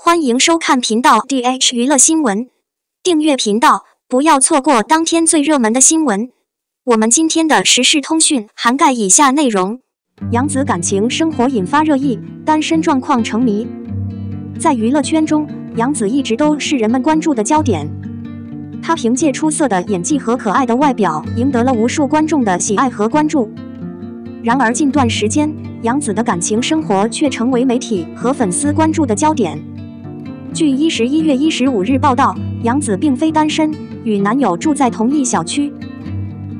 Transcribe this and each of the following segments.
欢迎收看频道 DH 娱乐新闻，订阅频道，不要错过当天最热门的新闻。我们今天的时事通讯涵盖以下内容：杨紫感情生活引发热议，单身状况成谜。在娱乐圈中，杨紫一直都是人们关注的焦点。她凭借出色的演技和可爱的外表，赢得了无数观众的喜爱和关注。然而近段时间，杨紫的感情生活却成为媒体和粉丝关注的焦点。据一十一月一十五日报道，杨紫并非单身，与男友住在同一小区。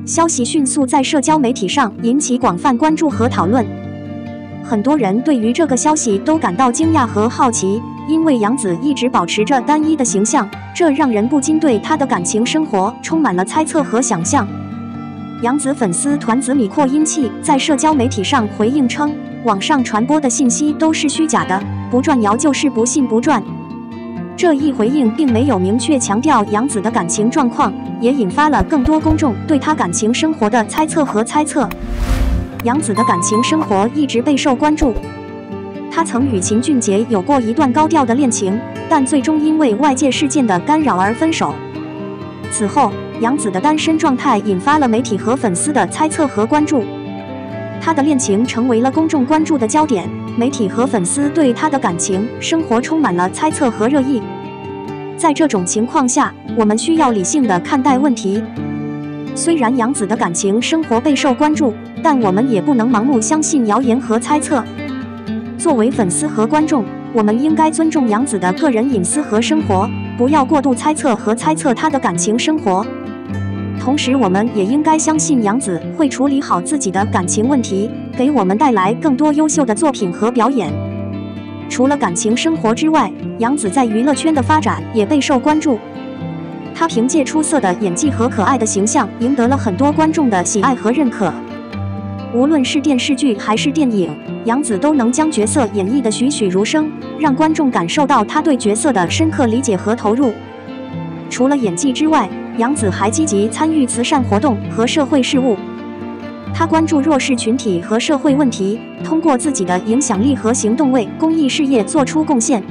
消息迅速在社交媒体上引起广泛关注和讨论，很多人对于这个消息都感到惊讶和好奇，因为杨紫一直保持着单一的形象，这让人不禁对她的感情生活充满了猜测和想象。杨紫粉丝团子米扩音器在社交媒体上回应称，网上传播的信息都是虚假的，不转谣就是不信不转。这一回应并没有明确强调杨紫的感情状况，也引发了更多公众对她感情生活的猜测和猜测。杨紫的感情生活一直备受关注，她曾与秦俊杰有过一段高调的恋情，但最终因为外界事件的干扰而分手。此后，杨紫的单身状态引发了媒体和粉丝的猜测和关注，她的恋情成为了公众关注的焦点。媒体和粉丝对她的感情生活充满了猜测和热议。在这种情况下，我们需要理性的看待问题。虽然杨紫的感情生活备受关注，但我们也不能盲目相信谣言和猜测。作为粉丝和观众，我们应该尊重杨紫的个人隐私和生活，不要过度猜测和猜测她的感情生活。同时，我们也应该相信杨紫会处理好自己的感情问题，给我们带来更多优秀的作品和表演。除了感情生活之外，杨紫在娱乐圈的发展也备受关注。她凭借出色的演技和可爱的形象，赢得了很多观众的喜爱和认可。无论是电视剧还是电影，杨紫都能将角色演绎得栩栩如生，让观众感受到她对角色的深刻理解和投入。除了演技之外，杨紫还积极参与慈善活动和社会事务，他关注弱势群体和社会问题，通过自己的影响力和行动为公益事业做出贡献。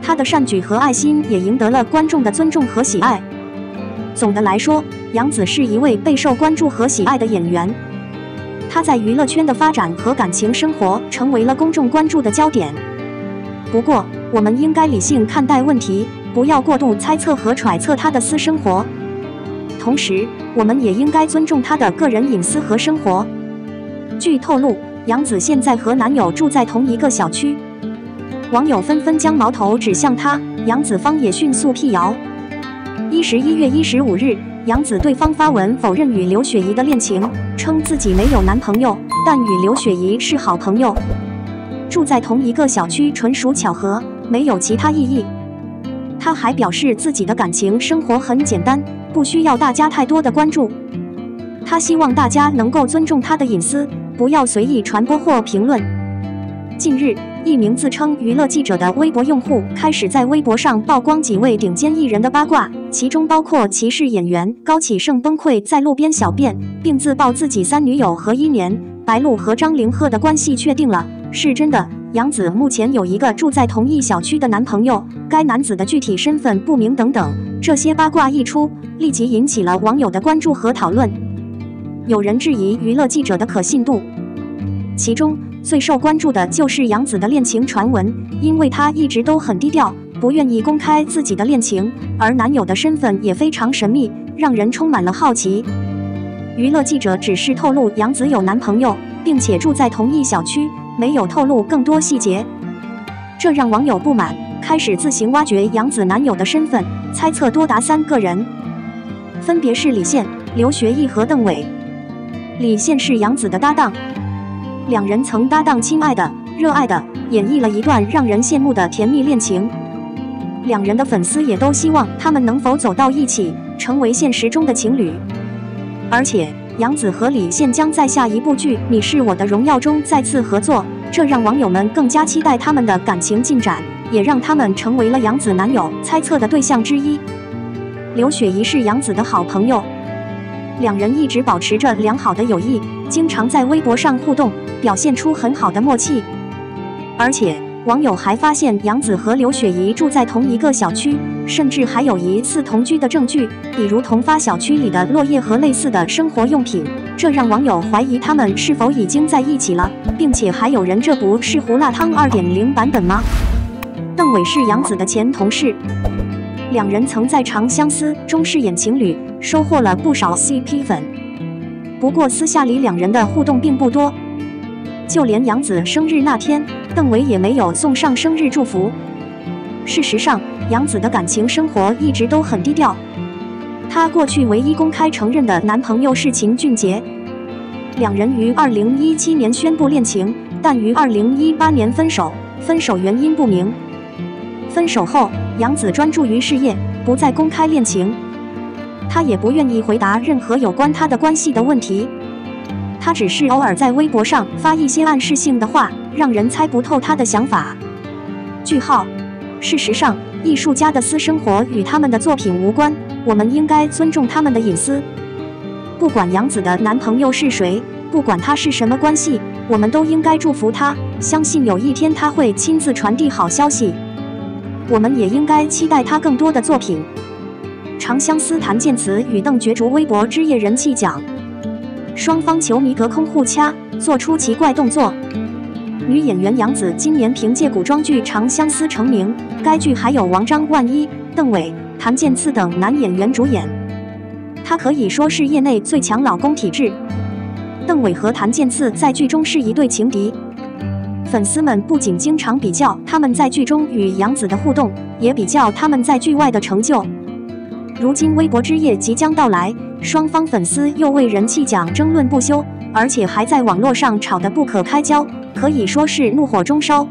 他的善举和爱心也赢得了观众的尊重和喜爱。总的来说，杨紫是一位备受关注和喜爱的演员。她在娱乐圈的发展和感情生活成为了公众关注的焦点。不过，我们应该理性看待问题。不要过度猜测和揣测他的私生活，同时，我们也应该尊重他的个人隐私和生活。据透露，杨紫现在和男友住在同一个小区，网友纷纷将矛头指向他，杨紫方也迅速辟谣。一十一月一十五日，杨紫对方发文否认与刘雪怡的恋情，称自己没有男朋友，但与刘雪怡是好朋友，住在同一个小区纯属巧合，没有其他意义。他还表示自己的感情生活很简单，不需要大家太多的关注。他希望大家能够尊重他的隐私，不要随意传播或评论。近日，一名自称娱乐记者的微博用户开始在微博上曝光几位顶尖艺人的八卦，其中包括骑士演员高启盛崩溃在路边小便，并自曝自己三女友何一年白鹿和张凌赫的关系确定了，是真的。杨紫目前有一个住在同一小区的男朋友，该男子的具体身份不明等等。这些八卦一出，立即引起了网友的关注和讨论。有人质疑娱乐记者的可信度，其中最受关注的就是杨紫的恋情传闻，因为她一直都很低调，不愿意公开自己的恋情，而男友的身份也非常神秘，让人充满了好奇。娱乐记者只是透露杨紫有男朋友，并且住在同一小区。没有透露更多细节，这让网友不满，开始自行挖掘杨紫男友的身份，猜测多达三个人，分别是李现、刘学义和邓伟。李现是杨紫的搭档，两人曾搭档《亲爱的》《热爱的》，演绎了一段让人羡慕的甜蜜恋情。两人的粉丝也都希望他们能否走到一起，成为现实中的情侣，而且。杨紫和李现将在下一部剧《你是我的荣耀》中再次合作，这让网友们更加期待他们的感情进展，也让他们成为了杨紫男友猜测的对象之一。刘雪怡是杨紫的好朋友，两人一直保持着良好的友谊，经常在微博上互动，表现出很好的默契。而且，网友还发现杨紫和刘雪怡住在同一个小区，甚至还有疑似同居的证据，比如同发小区里的落叶和类似的生活用品，这让网友怀疑他们是否已经在一起了，并且还有人这不是胡辣汤二点零版本吗？邓伟是杨紫的前同事，两人曾在《长相思》中饰演情侣，收获了不少 CP 粉。不过私下里两人的互动并不多。就连杨紫生日那天，邓伟也没有送上生日祝福。事实上，杨紫的感情生活一直都很低调。她过去唯一公开承认的男朋友是秦俊杰，两人于2017年宣布恋情，但于2018年分手，分手原因不明。分手后，杨紫专注于事业，不再公开恋情。她也不愿意回答任何有关她的关系的问题。他只是偶尔在微博上发一些暗示性的话，让人猜不透他的想法。句号。事实上，艺术家的私生活与他们的作品无关，我们应该尊重他们的隐私。不管杨紫的男朋友是谁，不管他是什么关系，我们都应该祝福他，相信有一天他会亲自传递好消息。我们也应该期待他更多的作品。长相思谭健慈与邓角逐微博之夜人气奖。双方球迷隔空互掐，做出奇怪动作。女演员杨紫今年凭借古装剧《长相思》成名，该剧还有王张、万一、邓伟、谭健次等男演员主演。她可以说是业内最强老公体质。邓伟和谭健次在剧中是一对情敌，粉丝们不仅经常比较他们在剧中与杨紫的互动，也比较他们在剧外的成就。如今微博之夜即将到来，双方粉丝又为人气奖争论不休，而且还在网络上吵得不可开交，可以说是怒火中烧。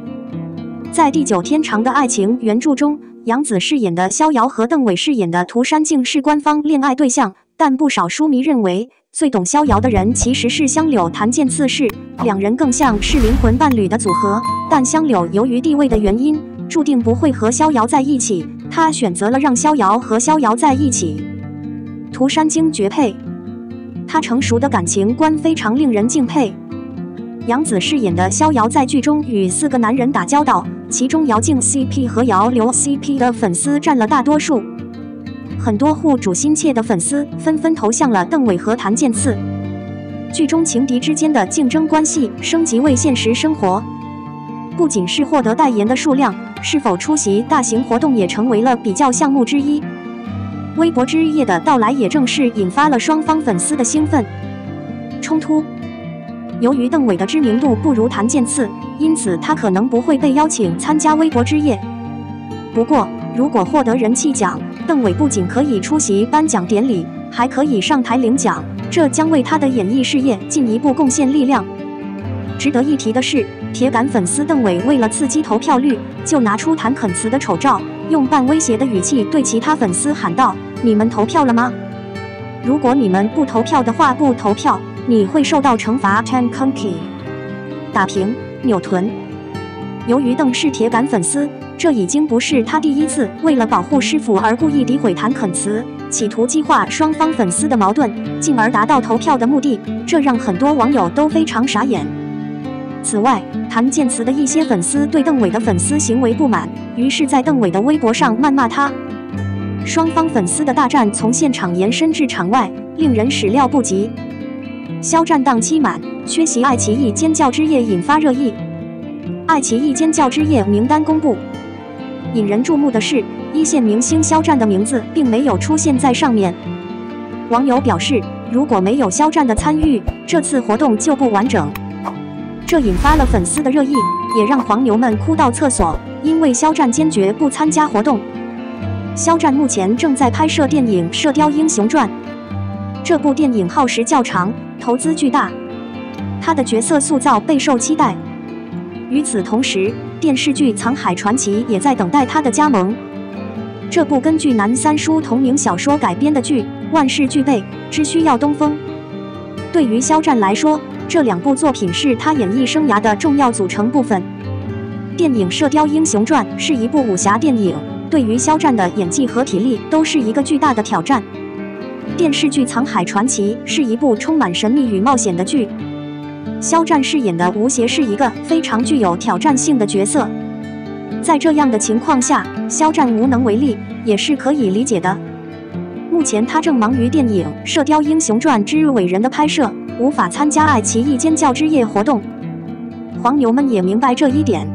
在《地久天长的爱情》原著中，杨紫饰演的逍遥和邓伟饰演的涂山烬是官方恋爱对象，但不少书迷认为最懂逍遥的人其实是香柳谭健次是，两人更像是灵魂伴侣的组合。但香柳由于地位的原因。注定不会和逍遥在一起，他选择了让逍遥和逍遥在一起。涂山璟绝配，他成熟的感情观非常令人敬佩。杨紫饰演的逍遥在剧中与四个男人打交道，其中姚静 CP 和姚刘 CP 的粉丝占了大多数，很多护主心切的粉丝纷纷投向了邓伟和谭健次。剧中情敌之间的竞争关系升级为现实生活，不仅是获得代言的数量。是否出席大型活动也成为了比较项目之一。微博之夜的到来也正是引发了双方粉丝的兴奋冲突。由于邓伟的知名度不如谭健次，因此他可能不会被邀请参加微博之夜。不过，如果获得人气奖，邓伟不仅可以出席颁奖典礼，还可以上台领奖，这将为他的演艺事业进一步贡献力量。值得一提的是，铁杆粉丝邓伟为了刺激投票率，就拿出谭肯慈的丑照，用半威胁的语气对其他粉丝喊道：“你们投票了吗？如果你们不投票的话，不投票，你会受到惩罚。” Tan Kunki 打平扭臀。由于邓是铁杆粉丝，这已经不是他第一次为了保护师傅而故意诋毁谭肯慈，企图激化双方粉丝的矛盾，进而达到投票的目的，这让很多网友都非常傻眼。此外，谭健慈的一些粉丝对邓伟的粉丝行为不满，于是，在邓伟的微博上谩骂他。双方粉丝的大战从现场延伸至场外，令人始料不及。肖战档期满，缺席爱奇艺尖叫之夜引发热议。爱奇艺尖叫之夜名单公布，引人注目的是，一线明星肖战的名字并没有出现在上面。网友表示，如果没有肖战的参与，这次活动就不完整。这引发了粉丝的热议，也让黄牛们哭到厕所。因为肖战坚决不参加活动。肖战目前正在拍摄电影《射雕英雄传》，这部电影耗时较长，投资巨大，他的角色塑造备受期待。与此同时，电视剧《藏海传奇》也在等待他的加盟。这部根据南三叔同名小说改编的剧，万事俱备，只需要东风。对于肖战来说，这两部作品是他演艺生涯的重要组成部分。电影《射雕英雄传》是一部武侠电影，对于肖战的演技和体力都是一个巨大的挑战。电视剧《藏海传奇》是一部充满神秘与冒险的剧，肖战饰演的吴邪是一个非常具有挑战性的角色。在这样的情况下，肖战无能为力也是可以理解的。前他正忙于电影《射雕英雄传之日伟人》的拍摄，无法参加爱奇艺尖叫之夜活动。黄牛们也明白这一点，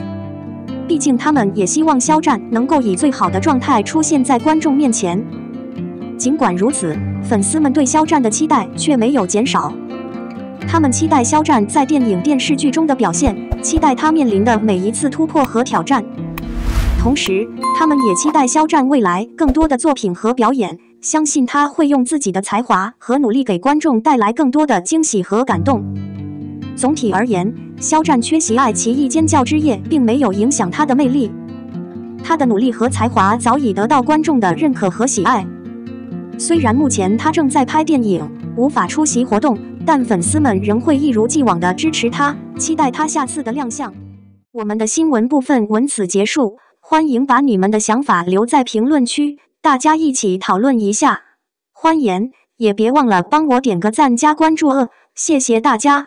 毕竟他们也希望肖战能够以最好的状态出现在观众面前。尽管如此，粉丝们对肖战的期待却没有减少。他们期待肖战在电影、电视剧中的表现，期待他面临的每一次突破和挑战。同时，他们也期待肖战未来更多的作品和表演，相信他会用自己的才华和努力给观众带来更多的惊喜和感动。总体而言，肖战缺席爱奇艺尖叫之夜，并没有影响他的魅力。他的努力和才华早已得到观众的认可和喜爱。虽然目前他正在拍电影，无法出席活动，但粉丝们仍会一如既往的支持他，期待他下次的亮相。我们的新闻部分文此结束，欢迎把你们的想法留在评论区，大家一起讨论一下。欢颜，也别忘了帮我点个赞加关注哦，谢谢大家。